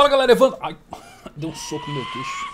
Fala galera, Evandro... Ai, deu um soco no meu queixo.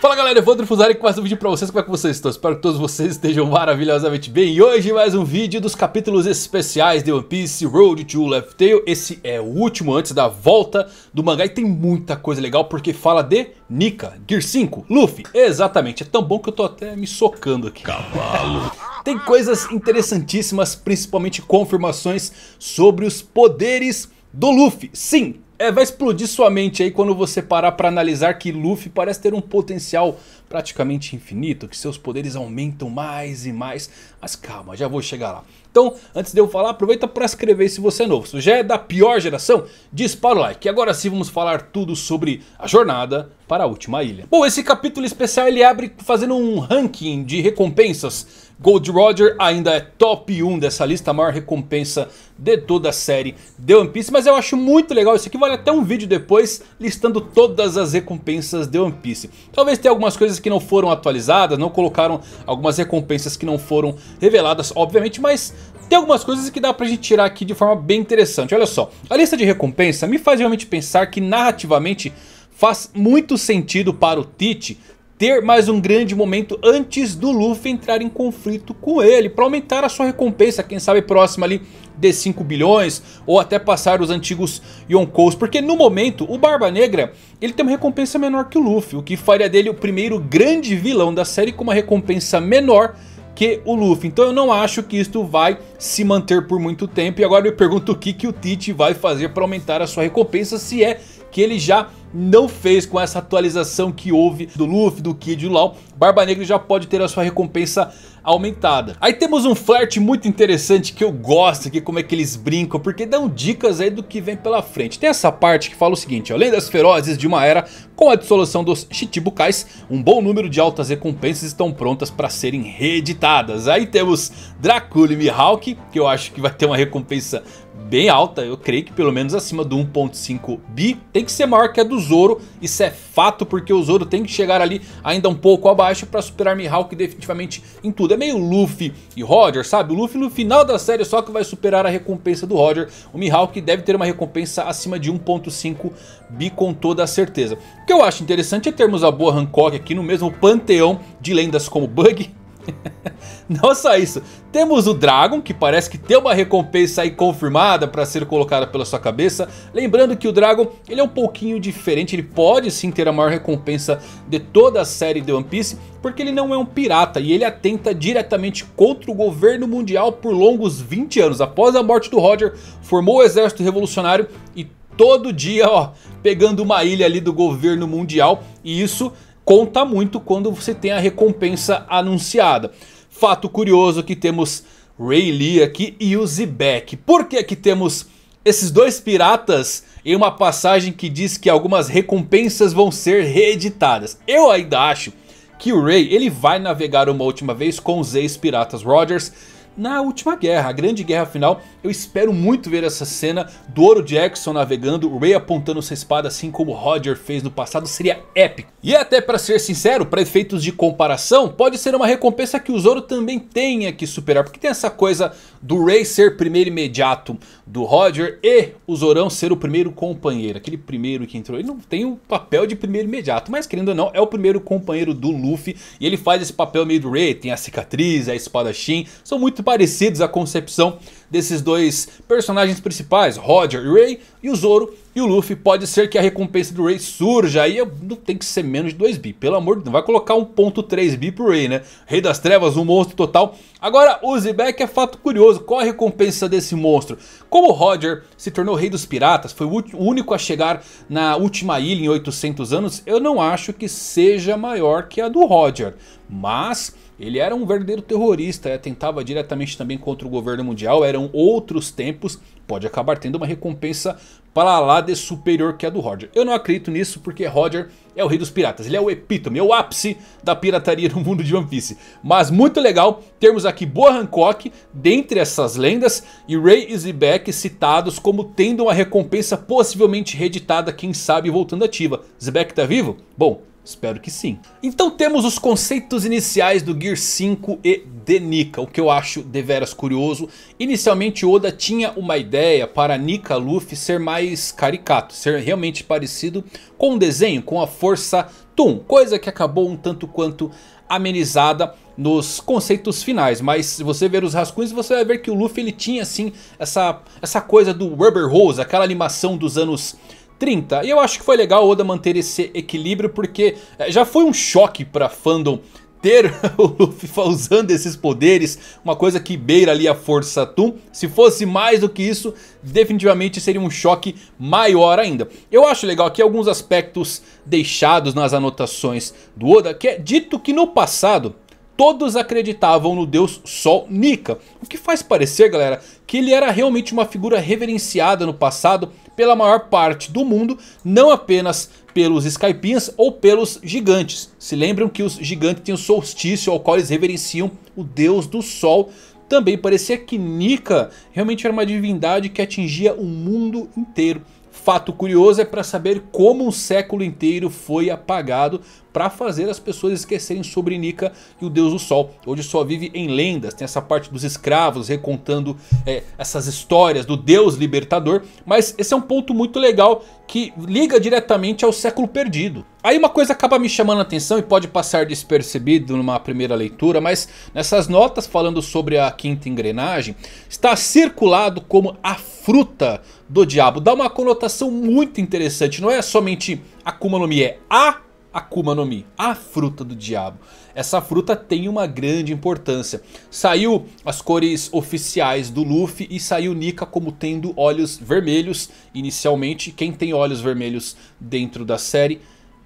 Fala galera, Evandro Fusari com mais um vídeo pra vocês, como é que vocês estão? Espero que todos vocês estejam maravilhosamente bem. E hoje mais um vídeo dos capítulos especiais de One Piece Road to Left Tail Esse é o último antes da volta do mangá. E tem muita coisa legal porque fala de Nika, Gear 5, Luffy. Exatamente, é tão bom que eu tô até me socando aqui. Cavalo. Tem coisas interessantíssimas, principalmente confirmações sobre os poderes do Luffy. Sim, é, vai explodir sua mente aí quando você parar para analisar que Luffy parece ter um potencial praticamente infinito, que seus poderes aumentam mais e mais, mas calma, já vou chegar lá. Então, antes de eu falar, aproveita para inscrever se você é novo. Se já é da pior geração, dispara o like. E agora sim vamos falar tudo sobre a jornada para a última ilha. Bom, esse capítulo especial ele abre fazendo um ranking de recompensas Gold Roger ainda é top 1 dessa lista, a maior recompensa de toda a série de One Piece. Mas eu acho muito legal, isso aqui vale até um vídeo depois listando todas as recompensas de One Piece. Talvez tenha algumas coisas que não foram atualizadas, não colocaram algumas recompensas que não foram reveladas, obviamente. Mas tem algumas coisas que dá pra gente tirar aqui de forma bem interessante. Olha só, a lista de recompensa me faz realmente pensar que narrativamente faz muito sentido para o Tite ter mais um grande momento antes do Luffy entrar em conflito com ele. Para aumentar a sua recompensa, quem sabe próxima ali de 5 bilhões. Ou até passar os antigos Yonkous. Porque no momento o Barba Negra ele tem uma recompensa menor que o Luffy. O que faria dele o primeiro grande vilão da série com uma recompensa menor que o Luffy. Então eu não acho que isto vai se manter por muito tempo. E agora eu pergunto o que, que o Tite vai fazer para aumentar a sua recompensa. Se é que ele já não fez com essa atualização que houve do Luffy, do Kid e do Law. Barba Negra já pode ter a sua recompensa aumentada. Aí temos um flerte muito interessante que eu gosto aqui como é que eles brincam, porque dão dicas aí do que vem pela frente. Tem essa parte que fala o seguinte, além das ferozes de uma era, com a dissolução dos Chichibukais, um bom número de altas recompensas estão prontas para serem reeditadas. Aí temos Dracula e Mihawk, que eu acho que vai ter uma recompensa bem alta, eu creio que pelo menos acima do 1.5 bi. Tem que ser maior que a do Zoro, isso é fato porque o Zoro tem que chegar ali ainda um pouco abaixo para superar Mihawk definitivamente em tudo. É meio Luffy e Roger, sabe? O Luffy no final da série só que vai superar a recompensa do Roger. O Mihawk deve ter uma recompensa acima de 1.5 bi com toda a certeza. O que eu acho interessante é termos a boa Hancock aqui no mesmo panteão de lendas como Bug, Não só isso, temos o Dragon que parece que tem uma recompensa aí confirmada para ser colocada pela sua cabeça. Lembrando que o Dragon ele é um pouquinho diferente, ele pode sim ter a maior recompensa de toda a série de One Piece. Porque ele não é um pirata e ele atenta diretamente contra o governo mundial por longos 20 anos. Após a morte do Roger, formou o exército revolucionário e todo dia ó, pegando uma ilha ali do governo mundial. E isso conta muito quando você tem a recompensa anunciada. Fato curioso que temos Ray Lee aqui e o Zebek. Por que aqui temos esses dois piratas em uma passagem que diz que algumas recompensas vão ser reeditadas? Eu ainda acho que o Ray ele vai navegar uma última vez com os ex-piratas Rogers na última guerra, a grande guerra final. Eu espero muito ver essa cena do Oro Jackson navegando, o apontando sua espada assim como Roger fez no passado, seria épico. E até para ser sincero, para efeitos de comparação, pode ser uma recompensa que o Zoro também tenha que superar. Porque tem essa coisa do Ray ser primeiro imediato do Roger e o Zorão ser o primeiro companheiro. Aquele primeiro que entrou, ele não tem o papel de primeiro imediato, mas querendo ou não, é o primeiro companheiro do Luffy. E ele faz esse papel meio do Ray, tem a cicatriz, a espada Shin, são muito muito parecidos a concepção desses dois personagens principais, Roger e Ray, e o Zoro e o Luffy. Pode ser que a recompensa do Ray surja aí, não tem que ser menos de 2 bi, pelo amor de Deus, vai colocar 1.3 bi pro Ray, né? Rei das Trevas, um monstro total. Agora, o Zebek é fato curioso, qual a recompensa desse monstro? Como Roger se tornou rei dos piratas, foi o único a chegar na última ilha em 800 anos, eu não acho que seja maior que a do Roger, mas... Ele era um verdadeiro terrorista, é, tentava diretamente também contra o governo mundial, eram outros tempos, pode acabar tendo uma recompensa para lá de superior que a do Roger. Eu não acredito nisso porque Roger é o rei dos piratas, ele é o epítome, é o ápice da pirataria no mundo de One Piece. Mas muito legal termos aqui Boa Hancock dentre essas lendas e Ray e Zebek citados como tendo uma recompensa possivelmente reeditada, quem sabe voltando ativa. Zebek tá vivo? Bom, Espero que sim. Então temos os conceitos iniciais do Gear 5 e de Nika, o que eu acho deveras curioso. Inicialmente Oda tinha uma ideia para Nika Luffy ser mais caricato, ser realmente parecido com o desenho, com a força Toon, coisa que acabou um tanto quanto amenizada nos conceitos finais. Mas se você ver os rascunhos você vai ver que o Luffy ele tinha assim essa, essa coisa do Rubber Rose, aquela animação dos anos 30. E eu acho que foi legal Oda manter esse equilíbrio porque eh, já foi um choque para fandom ter o Luffy usando esses poderes, uma coisa que beira ali a força Toon. Se fosse mais do que isso, definitivamente seria um choque maior ainda. Eu acho legal aqui alguns aspectos deixados nas anotações do Oda, que é dito que no passado todos acreditavam no deus Sol Nika. O que faz parecer, galera, que ele era realmente uma figura reverenciada no passado pela maior parte do mundo, não apenas pelos Skypians ou pelos gigantes. Se lembram que os gigantes o solstício ao qual eles reverenciam o deus do sol. Também parecia que Nika realmente era uma divindade que atingia o mundo inteiro. Fato curioso é para saber como um século inteiro foi apagado para fazer as pessoas esquecerem sobre Nika e o Deus do Sol. Hoje só vive em lendas, tem essa parte dos escravos recontando é, essas histórias do Deus libertador. Mas esse é um ponto muito legal que liga diretamente ao século perdido. Aí uma coisa acaba me chamando a atenção e pode passar despercebido numa primeira leitura. Mas nessas notas falando sobre a quinta engrenagem, está circulado como a fruta do diabo. Dá uma conotação muito interessante, não é somente Akuma no Mi, é a Akuma no Mi, a fruta do diabo. Essa fruta tem uma grande importância. Saiu as cores oficiais do Luffy e saiu Nika como tendo olhos vermelhos inicialmente. Quem tem olhos vermelhos dentro da série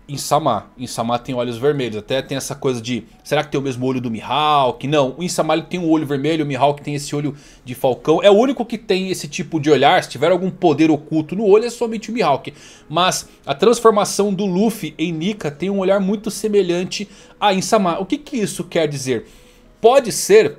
Insama. Insama tem olhos vermelhos. Até tem essa coisa de... Será que tem o mesmo olho do Mihawk? Não. O Insama tem um olho vermelho. O Mihawk tem esse olho de falcão. É o único que tem esse tipo de olhar. Se tiver algum poder oculto no olho é somente o Mihawk. Mas a transformação do Luffy em Nika tem um olhar muito semelhante a Insama. O que, que isso quer dizer? Pode ser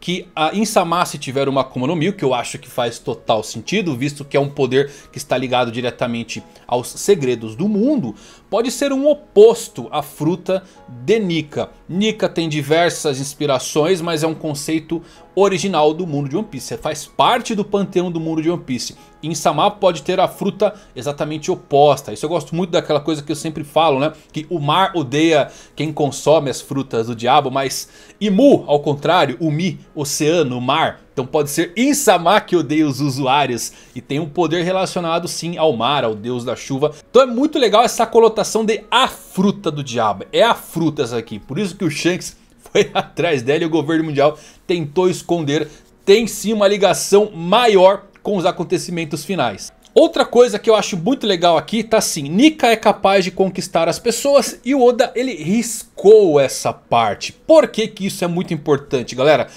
que a Insama se tiver uma Akuma no Mi, que eu acho que faz total sentido, visto que é um poder que está ligado diretamente aos segredos do mundo, pode ser um oposto à fruta de Nika. Nika tem diversas inspirações, mas é um conceito original do mundo de One Piece. Faz parte do panteão do mundo de One Piece. Insama pode ter a fruta exatamente oposta. Isso eu gosto muito daquela coisa que eu sempre falo, né? Que o mar odeia quem consome as frutas do diabo, mas Imu, ao contrário, o Mi, oceano, mar, então pode ser Insama que odeia os usuários e tem um poder relacionado sim ao mar, ao deus da chuva. Então é muito legal essa conotação de a fruta do diabo. É a fruta essa aqui, por isso que o Shanks foi atrás dela e o governo mundial tentou esconder. Tem sim uma ligação maior com os acontecimentos finais. Outra coisa que eu acho muito legal aqui tá assim, Nika é capaz de conquistar as pessoas e o Oda ele riscou essa parte. Por que que isso é muito importante galera?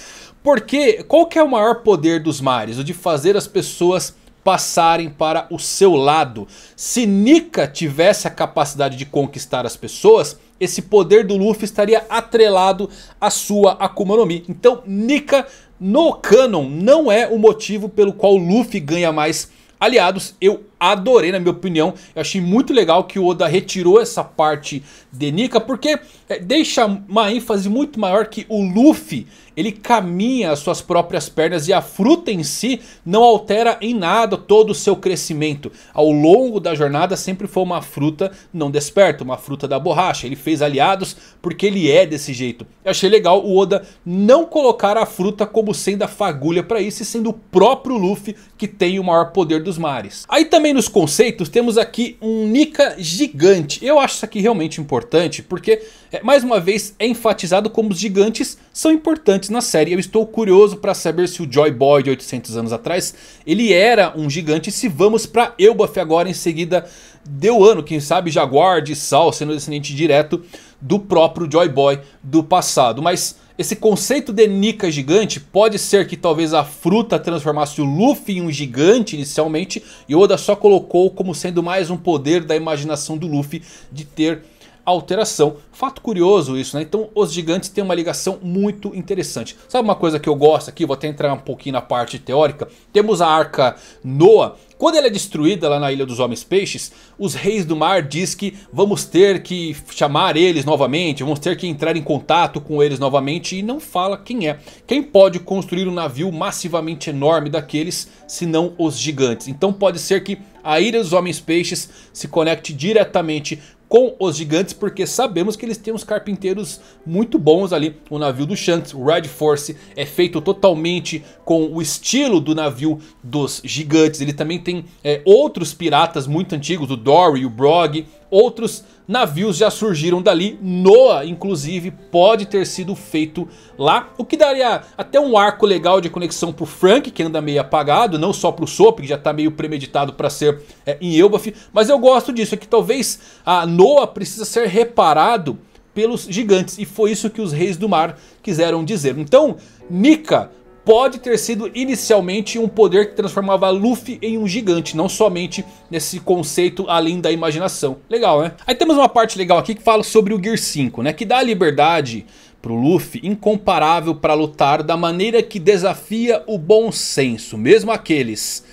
Porque qual que é o maior poder dos mares? O de fazer as pessoas passarem para o seu lado. Se Nika tivesse a capacidade de conquistar as pessoas, esse poder do Luffy estaria atrelado à sua Akuma no Mi. Então Nika no canon não é o motivo pelo qual Luffy ganha mais aliados. Eu adorei na minha opinião. Eu achei muito legal que o Oda retirou essa parte de Nika. Porque é, deixa uma ênfase muito maior que o Luffy ele caminha as suas próprias pernas e a fruta em si não altera em nada todo o seu crescimento. Ao longo da jornada sempre foi uma fruta não desperta, uma fruta da borracha. Ele fez aliados porque ele é desse jeito. Eu achei legal o Oda não colocar a fruta como sendo a fagulha para isso e sendo o próprio Luffy que tem o maior poder dos mares. Aí também também nos conceitos temos aqui um Nika gigante. Eu acho isso aqui realmente importante porque é, mais uma vez é enfatizado como os gigantes são importantes na série. Eu estou curioso para saber se o Joy Boy de 800 anos atrás ele era um gigante. Se vamos para Elbaf agora em seguida deu ano, quem sabe Jaguar de Sal sendo descendente direto do próprio Joy Boy do passado. Mas esse conceito de Nika gigante pode ser que talvez a fruta transformasse o Luffy em um gigante inicialmente. E Oda só colocou como sendo mais um poder da imaginação do Luffy de ter alteração. Fato curioso isso, né? Então os gigantes têm uma ligação muito interessante. Sabe uma coisa que eu gosto aqui? Vou até entrar um pouquinho na parte teórica. Temos a arca Noah Quando ela é destruída lá na Ilha dos Homens Peixes, os Reis do Mar diz que vamos ter que chamar eles novamente, vamos ter que entrar em contato com eles novamente e não fala quem é. Quem pode construir um navio massivamente enorme daqueles, senão os gigantes. Então pode ser que a Ilha dos Homens Peixes se conecte diretamente com os gigantes, porque sabemos que eles têm uns carpinteiros muito bons ali. O navio do Shanks, o Red Force, é feito totalmente com o estilo do navio dos gigantes. Ele também tem é, outros piratas muito antigos, o Dory, o Brog, outros navios já surgiram dali. Noah, inclusive, pode ter sido feito lá. O que daria até um arco legal de conexão pro Frank, que anda meio apagado. Não só pro Soap, que já tá meio premeditado para ser é, em Elbaf. Mas eu gosto disso, é que talvez a Noah precisa ser reparado pelos gigantes. E foi isso que os Reis do Mar quiseram dizer. Então, Nika pode ter sido inicialmente um poder que transformava Luffy em um gigante. Não somente nesse conceito além da imaginação. Legal, né? Aí temos uma parte legal aqui que fala sobre o Gear 5, né? Que dá liberdade para o Luffy incomparável para lutar da maneira que desafia o bom senso. Mesmo aqueles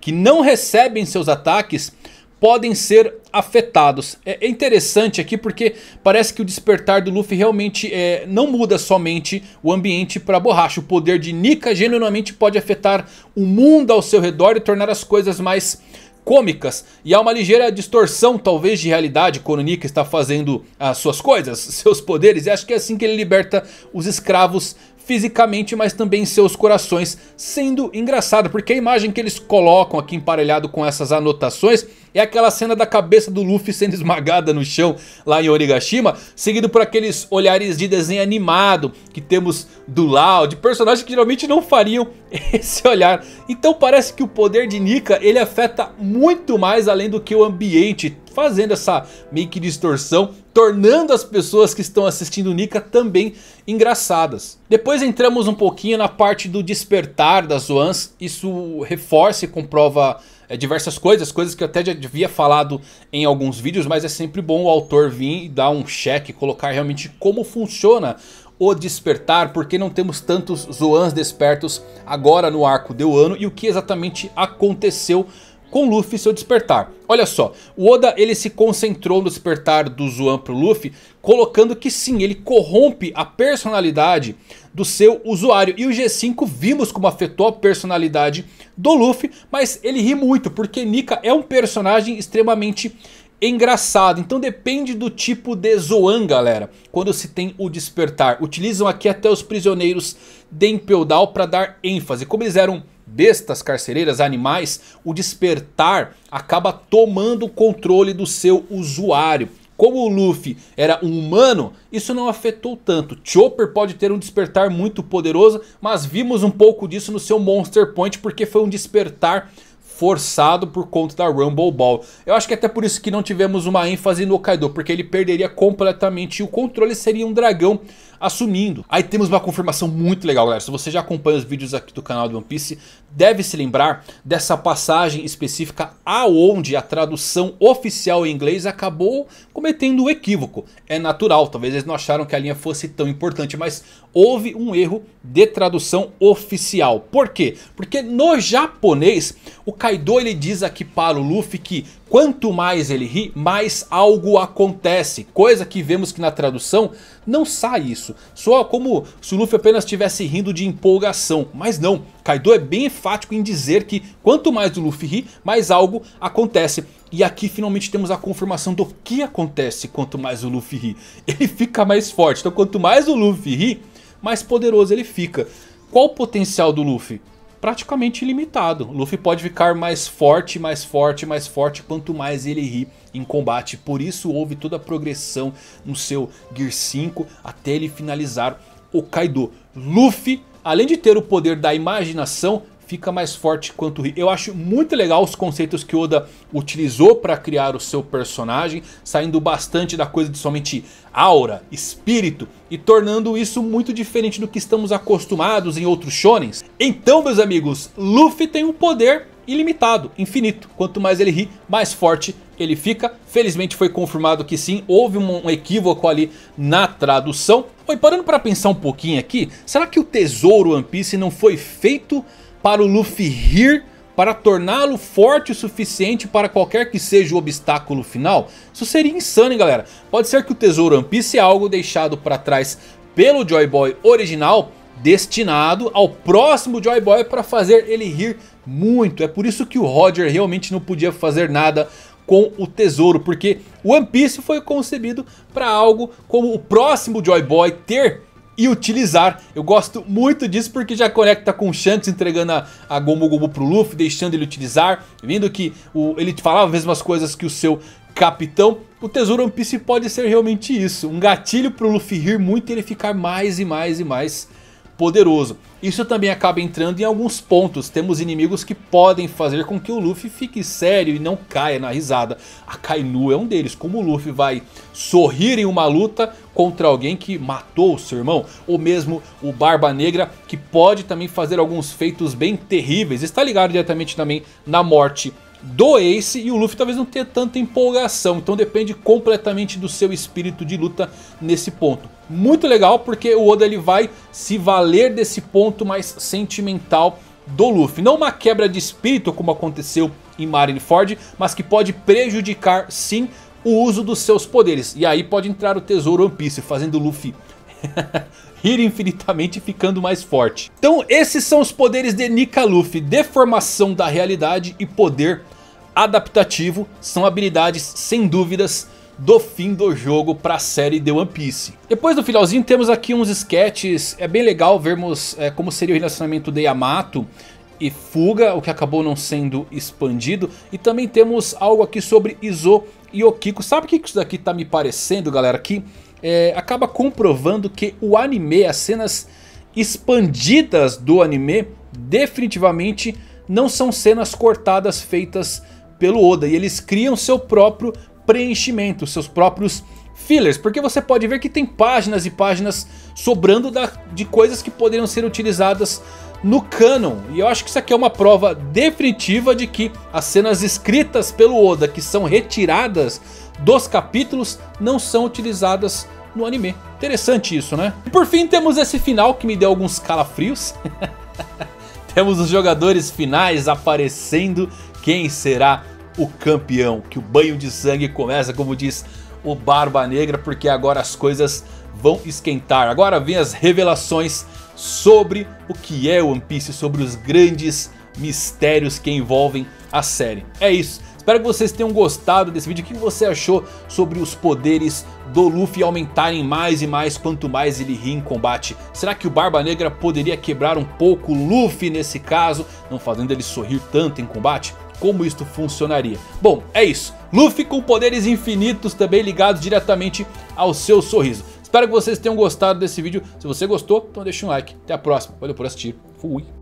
que não recebem seus ataques podem ser afetados. É, é interessante aqui porque parece que o despertar do Luffy realmente é, não muda somente o ambiente para borracha. O poder de Nika genuinamente pode afetar o mundo ao seu redor e tornar as coisas mais cômicas. E há uma ligeira distorção talvez de realidade quando Nika está fazendo as suas coisas, seus poderes. E acho que é assim que ele liberta os escravos fisicamente, mas também em seus corações. Sendo engraçado, porque a imagem que eles colocam aqui emparelhado com essas anotações é aquela cena da cabeça do Luffy sendo esmagada no chão lá em Onigashima. Seguido por aqueles olhares de desenho animado que temos do Lau, de personagens que geralmente não fariam esse olhar. Então parece que o poder de Nika ele afeta muito mais além do que o ambiente fazendo essa meio que distorção, tornando as pessoas que estão assistindo Nika também engraçadas. Depois entramos um pouquinho na parte do despertar das Zoans, isso reforça e comprova é, diversas coisas, coisas que eu até já havia falado em alguns vídeos, mas é sempre bom o autor vir e dar um check, colocar realmente como funciona o despertar, porque não temos tantos Zoans despertos agora no arco de Wano e o que exatamente aconteceu com Luffy seu despertar. Olha só, o Oda ele se concentrou no despertar do Zoan pro Luffy, colocando que sim, ele corrompe a personalidade do seu usuário. E o G5 vimos como afetou a personalidade do Luffy, mas ele ri muito, porque Nika é um personagem extremamente engraçado. Então depende do tipo de Zoan, galera. Quando se tem o despertar. Utilizam aqui até os prisioneiros de Down para dar ênfase. Como eles eram bestas carcereiras, animais, o despertar acaba tomando o controle do seu usuário. Como o Luffy era um humano, isso não afetou tanto. Chopper pode ter um despertar muito poderoso, mas vimos um pouco disso no seu Monster Point porque foi um despertar forçado por conta da Rumble Ball. Eu acho que até por isso que não tivemos uma ênfase no Kaido, porque ele perderia completamente e o controle seria um dragão assumindo. Aí temos uma confirmação muito legal, galera. Se você já acompanha os vídeos aqui do canal do One Piece, deve se lembrar dessa passagem específica aonde a tradução oficial em inglês acabou cometendo um equívoco. É natural, talvez eles não acharam que a linha fosse tão importante, mas houve um erro de tradução oficial. Por quê? Porque no japonês, o ele diz aqui para o Luffy que Quanto mais ele ri, mais algo acontece. Coisa que vemos que na tradução não sai isso. Só como se o Luffy apenas estivesse rindo de empolgação. Mas não, Kaido é bem enfático em dizer que quanto mais o Luffy ri, mais algo acontece. E aqui finalmente temos a confirmação do que acontece quanto mais o Luffy ri. Ele fica mais forte. Então quanto mais o Luffy ri, mais poderoso ele fica. Qual o potencial do Luffy? Praticamente ilimitado. Luffy pode ficar mais forte, mais forte, mais forte quanto mais ele ri em combate. Por isso houve toda a progressão no seu Gear 5 até ele finalizar o Kaido. Luffy, além de ter o poder da imaginação, fica mais forte quanto ri. Eu acho muito legal os conceitos que Oda utilizou para criar o seu personagem, saindo bastante da coisa de somente aura, espírito e tornando isso muito diferente do que estamos acostumados em outros shonens. Então meus amigos, Luffy tem um poder ilimitado, infinito. Quanto mais ele ri, mais forte ele fica. Felizmente foi confirmado que sim, houve um equívoco ali na tradução. Oi, parando para pensar um pouquinho aqui, será que o tesouro One Piece não foi feito para o Luffy rir para torná-lo forte o suficiente para qualquer que seja o obstáculo final? Isso seria insano hein galera. Pode ser que o tesouro One Piece é algo deixado para trás pelo Joy Boy original destinado ao próximo Joy Boy para fazer ele rir muito. É por isso que o Roger realmente não podia fazer nada com o tesouro, porque o One Piece foi concebido para algo como o próximo Joy Boy ter e utilizar. Eu gosto muito disso porque já conecta com o Shanks entregando a, a Gomu Gomu pro Luffy, deixando ele utilizar. Vendo que o, ele falava as mesmas coisas que o seu capitão. O Tesouro One Piece pode ser realmente isso. Um gatilho pro Luffy rir muito e ele ficar mais e mais e mais poderoso. Isso também acaba entrando em alguns pontos. Temos inimigos que podem fazer com que o Luffy fique sério e não caia na risada. A Kainu é um deles. Como o Luffy vai sorrir em uma luta contra alguém que matou o seu irmão. Ou mesmo o Barba Negra que pode também fazer alguns feitos bem terríveis. Está ligado diretamente também na morte do Ace e o Luffy talvez não tenha tanta empolgação. Então depende completamente do seu espírito de luta nesse ponto. Muito legal porque o Oda ele vai se valer desse ponto mais sentimental do Luffy. Não uma quebra de espírito como aconteceu em Marineford, mas que pode prejudicar sim o uso dos seus poderes. E aí pode entrar o Tesouro One Piece fazendo o Luffy rir infinitamente ficando mais forte. Então esses são os poderes de Nika Luffy. Deformação da realidade e poder adaptativo são habilidades sem dúvidas do fim do jogo para a série The One Piece. Depois do finalzinho temos aqui uns sketches, é bem legal vermos é, como seria o relacionamento de Yamato e Fuga, o que acabou não sendo expandido. E também temos algo aqui sobre Izo e Okiko. Sabe o que isso daqui tá me parecendo galera? Que é, acaba comprovando que o anime, as cenas expandidas do anime, definitivamente não são cenas cortadas feitas pelo Oda. E eles criam seu próprio preenchimento, seus próprios fillers. Porque você pode ver que tem páginas e páginas sobrando da, de coisas que poderiam ser utilizadas no canon. E eu acho que isso aqui é uma prova definitiva de que as cenas escritas pelo Oda, que são retiradas dos capítulos, não são utilizadas no anime. Interessante isso, né? E por fim temos esse final que me deu alguns calafrios. temos os jogadores finais aparecendo. Quem será o campeão, que o banho de sangue começa, como diz o Barba Negra, porque agora as coisas vão esquentar. Agora vem as revelações sobre o que é One Piece, sobre os grandes mistérios que envolvem a série. É isso. Espero que vocês tenham gostado desse vídeo. O que você achou sobre os poderes do Luffy aumentarem mais e mais quanto mais ele ri em combate? Será que o Barba Negra poderia quebrar um pouco o Luffy nesse caso, não fazendo ele sorrir tanto em combate? Como isto funcionaria. Bom, é isso. Luffy com poderes infinitos também ligados diretamente ao seu sorriso. Espero que vocês tenham gostado desse vídeo. Se você gostou, então deixa um like. Até a próxima. Valeu por assistir. Fui.